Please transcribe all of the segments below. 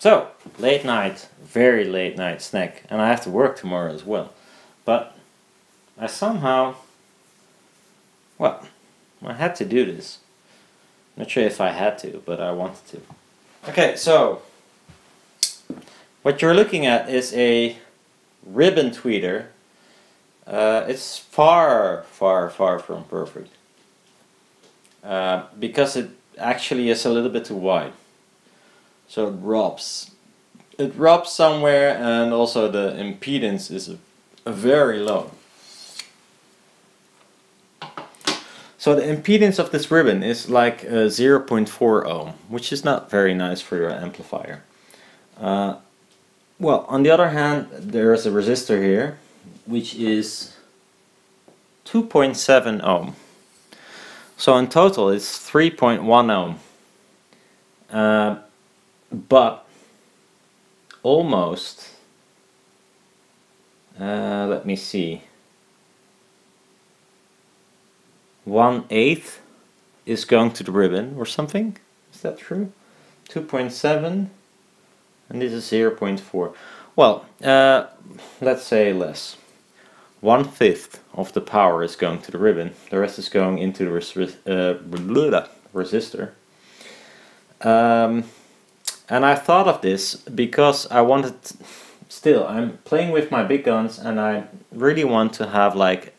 So, late night, very late night snack, and I have to work tomorrow as well. But I somehow, well, I had to do this. Not sure if I had to, but I wanted to. Okay, so what you're looking at is a ribbon tweeter. Uh, it's far, far, far from perfect. Uh, because it actually is a little bit too wide. So it rubs. It rubs somewhere and also the impedance is very low. So the impedance of this ribbon is like uh, 0.4 ohm, which is not very nice for your amplifier. Uh, well, on the other hand, there is a resistor here, which is 2.7 ohm. So in total it's 3.1 ohm. Uh, but almost, uh, let me see, one eighth is going to the ribbon or something. Is that true? 2.7 and this is 0.4. Well, uh, let's say less. One fifth of the power is going to the ribbon. The rest is going into the res uh, resistor. Um, and I thought of this because I wanted, still, I'm playing with my big guns and I really want to have like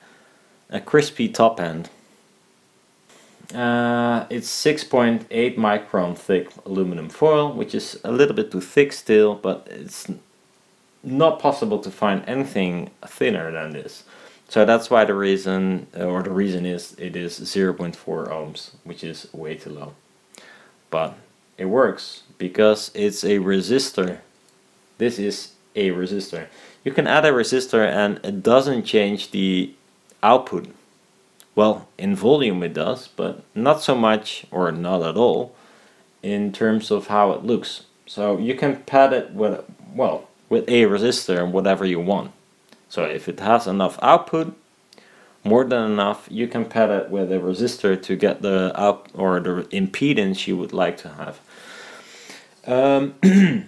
a crispy top end. Uh, it's 6.8 micron thick aluminum foil, which is a little bit too thick still, but it's not possible to find anything thinner than this. So that's why the reason, or the reason is, it is 0.4 ohms, which is way too low. But it works because it's a resistor. This is a resistor. You can add a resistor and it doesn't change the output well, in volume it does, but not so much or not at all in terms of how it looks. So you can pad it with, well, with a resistor and whatever you want. So if it has enough output, more than enough, you can pad it with a resistor to get the up or the impedance you would like to have. Um, in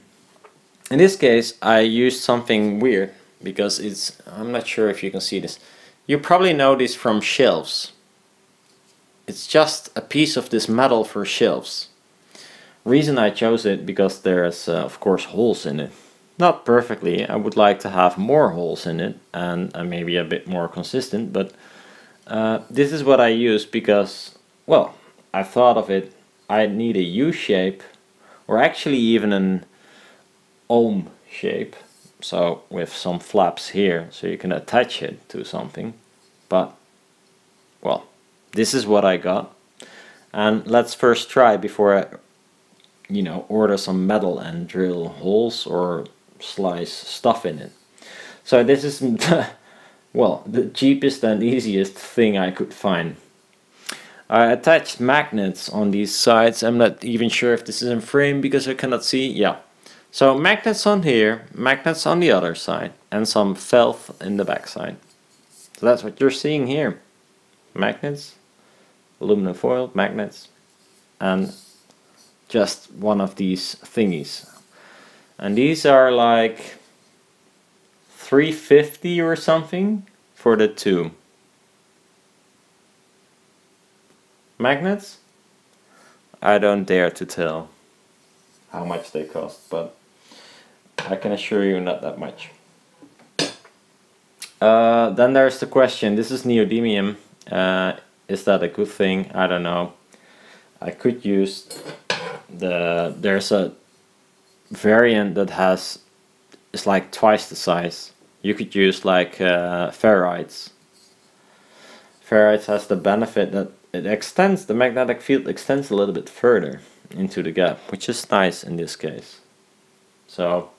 this case, I used something weird because it's, I'm not sure if you can see this. You probably know this from shelves. It's just a piece of this metal for shelves. Reason I chose it because there's uh, of course holes in it. Not perfectly, I would like to have more holes in it and uh, maybe a bit more consistent, but uh, this is what I use because, well, I thought of it, I need a U shape or actually even an ohm shape so with some flaps here so you can attach it to something. But well this is what I got. And let's first try before I you know order some metal and drill holes or slice stuff in it so this is well the cheapest and easiest thing I could find I attached magnets on these sides I'm not even sure if this is in frame because I cannot see yeah so magnets on here, magnets on the other side, and some felt in the back side. So that's what you're seeing here. Magnets, aluminum foil, magnets, and just one of these thingies. And these are like 350 or something for the two. Magnets? I don't dare to tell how much they cost, but I can assure you not that much. Uh, then there's the question, this is neodymium, uh, is that a good thing? I don't know. I could use the, there's a variant that has, it's like twice the size. You could use like uh, ferrites. Ferrites has the benefit that it extends, the magnetic field extends a little bit further into the gap, which is nice in this case. So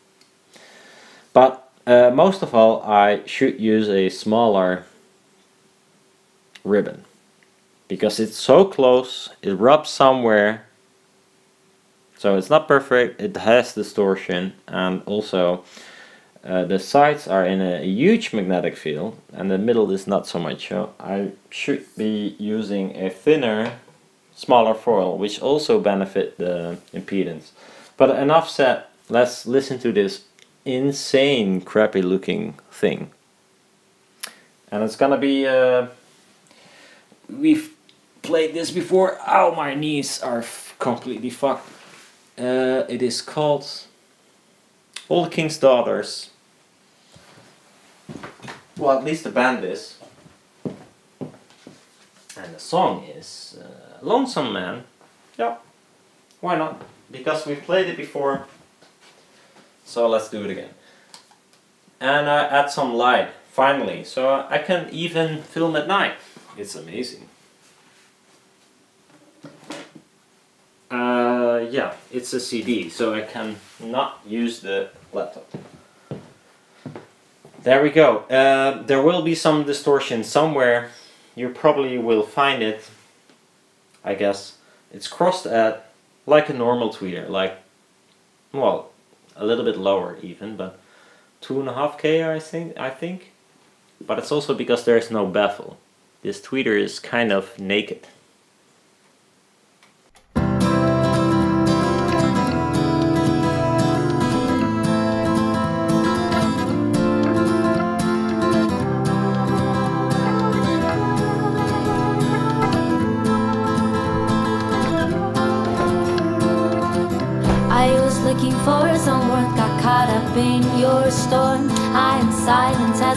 but uh, most of all, I should use a smaller ribbon because it's so close, it rubs somewhere. So it's not perfect, it has distortion and also uh, the sides are in a huge magnetic field and the middle is not so much. So I should be using a thinner, smaller foil which also benefit the impedance. But enough said, let's listen to this insane crappy looking thing. And it's gonna be uh, we've played this before. Oh, my knees are completely fucked. Uh, it is called All the King's Daughters. Well, at least the band is. And the song is uh, Lonesome Man. Yeah, why not? Because we played it before. So let's do it again. And uh, add some light, finally. So I can even film at night. It's amazing. Uh, yeah, it's a CD, so I can not use the laptop. There we go. Uh, there will be some distortion somewhere. You probably will find it. I guess it's crossed at like a normal tweeter, like well, a little bit lower even, but two and a half k I think. I think, but it's also because there is no baffle. This tweeter is kind of naked.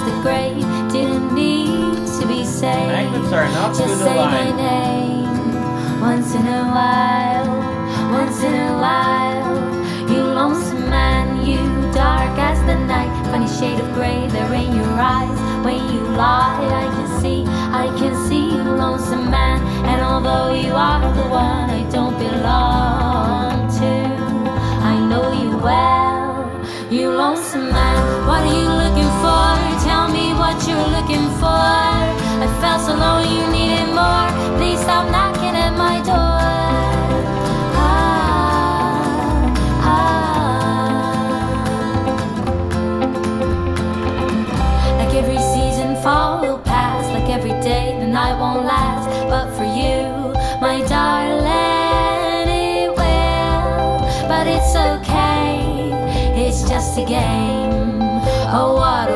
The grave. Didn't need to be saved. Magnets are not Just say my name once in a while. Once in a while. You lonesome man, you dark as the night. Funny shade of gray there in your felt so low, you needed more. Please stop knocking at my door. Ah, ah. Like every season, fall will pass. Like every day, the night won't last. But for you, my darling, it will. But it's okay it's just a game. Oh, what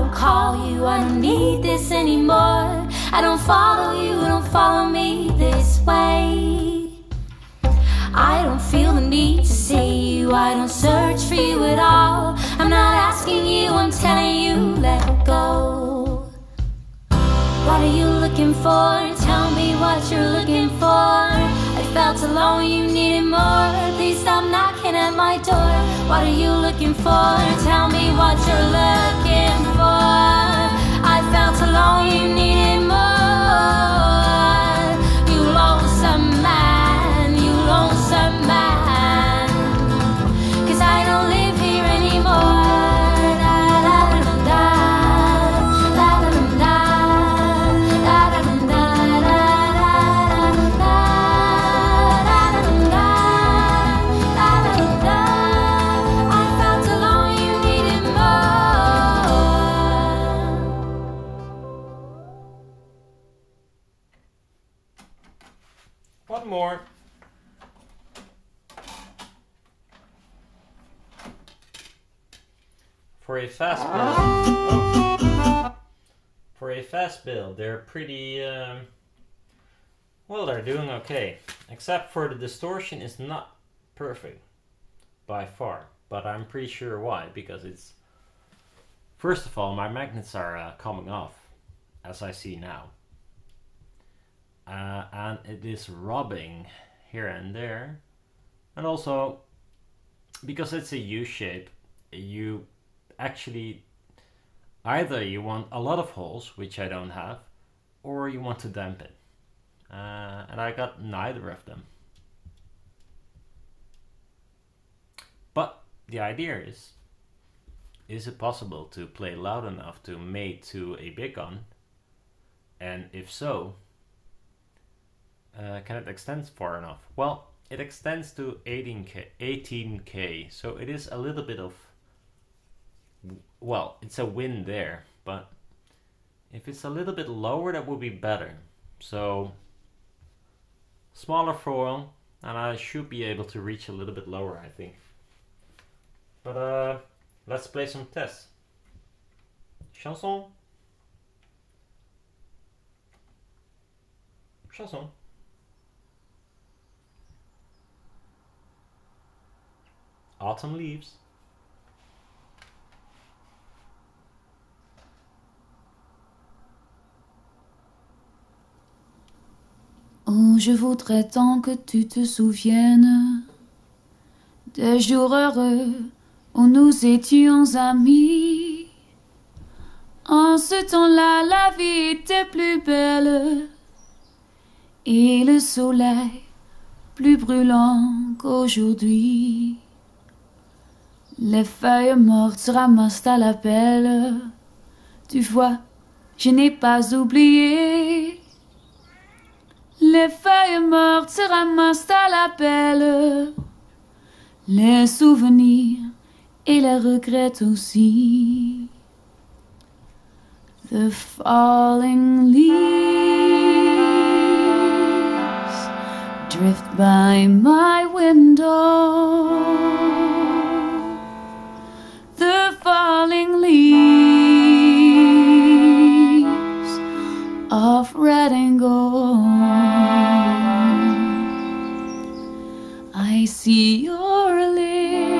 don't call you. I don't need this anymore. I don't follow you, don't follow me this way. I don't feel the need to see you, I don't search for you at all. I'm not asking you, I'm telling you, let go. What are you looking for? Tell me what you're looking for. Felt alone, you needed more. Please stop knocking at my door. What are you looking for? Tell me what you're looking for. I felt alone, you needed for a fast build. Oh. For a fast build, they're pretty. Um, well, they're doing okay. Except for the distortion is not perfect by far. But I'm pretty sure why. Because it's. First of all, my magnets are uh, coming off, as I see now. Uh, and it is rubbing here and there. And also, because it's a U shape, you actually either you want a lot of holes, which I don't have, or you want to dampen. Uh, and I got neither of them. But the idea is, is it possible to play loud enough to mate to a big gun? And if so, uh, can it extend far enough? Well, it extends to 18k, 18k, so it is a little bit of, well, it's a win there, but if it's a little bit lower, that would be better. So, smaller foil, and I should be able to reach a little bit lower, I think. But uh, let's play some tests. Chanson. Chanson. Autumn leaves. Oh, je voudrais tant que tu te souviennes des jours heureux où nous étions amis. En ce temps-là, la vie était plus belle et le soleil plus brûlant qu'aujourd'hui. Les feuilles mortes se ramassent à la pelle. Tu vois, je n'ai pas oublié. Les feuilles mortes se ramassent à la pelle. Les souvenirs et les regrets aussi. The falling leaves drift by my window. See your lips,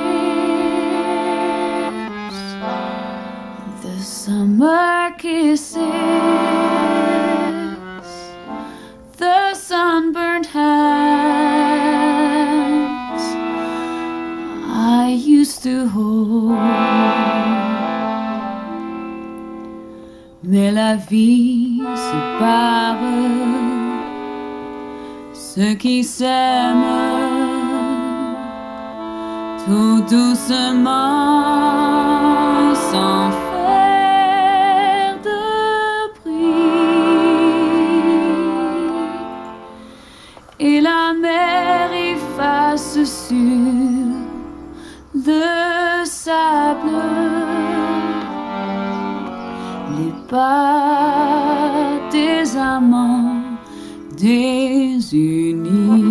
the summer kisses, the sunburned hands. I used to hold. Mais la vie sépare ceux qui s'aiment doucement sans faire de bruit. Et la mer efface sur le sable les pas des amants désunis.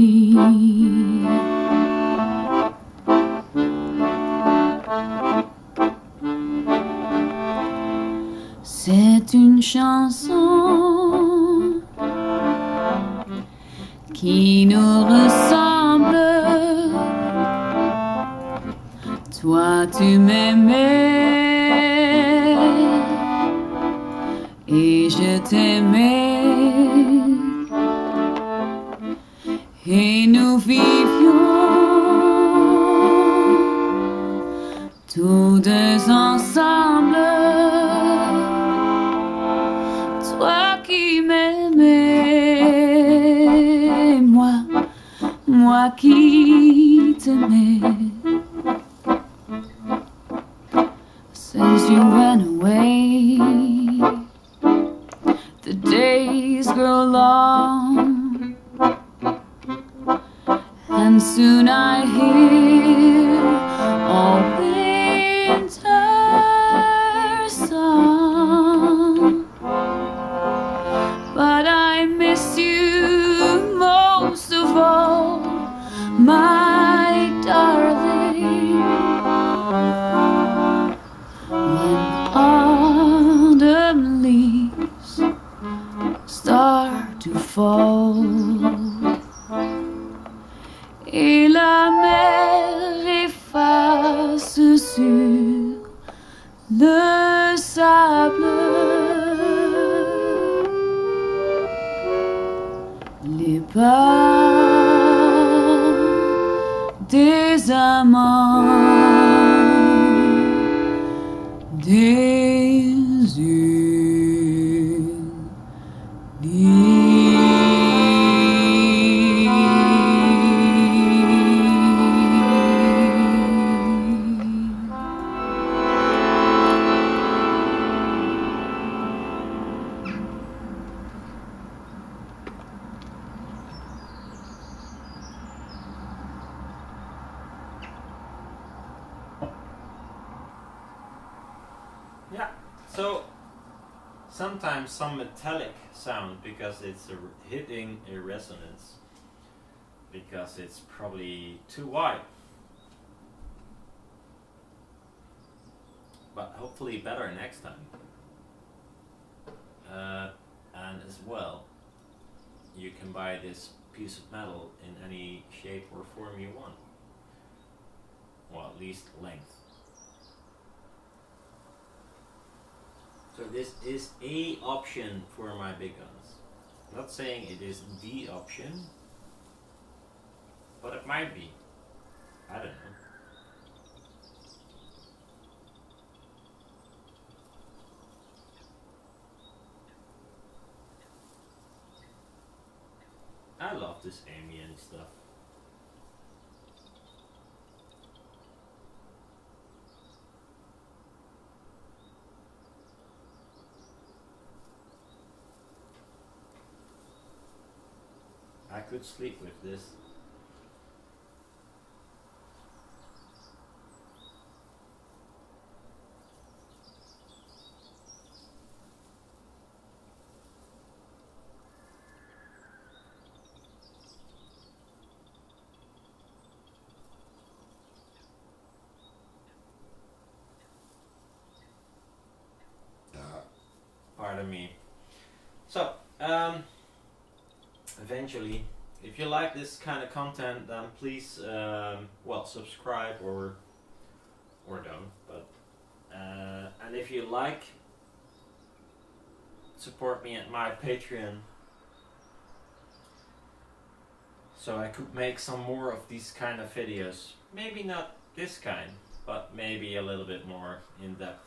Une chanson qui nous ressemble. Toi, tu m'aimais et je t'aimais. Et nous vivions t'aimais. Since you went away, the days grow long, and soon I hear et la mer efface sur le sable les pas des amants. Some metallic sound because it's a, hitting a resonance because it's probably too wide. But hopefully better next time. Uh, and as well, you can buy this piece of metal in any shape or form you want. Well, at least length. So this is a option for my big guns. I'm not saying it is the option, but it might be. I don't know. I love this ambient stuff. Could sleep with this. Pardon me. So, um, eventually, if you like this kind of content, then please, um, well, subscribe or or don't. But uh, and if you like, support me at my Patreon, so I could make some more of these kind of videos. Maybe not this kind, but maybe a little bit more in depth.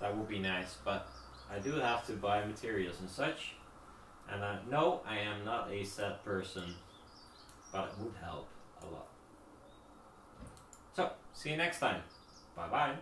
That would be nice, but I do have to buy materials and such. And uh, no, I am not a sad person, but it would help a lot. So, see you next time. Bye bye.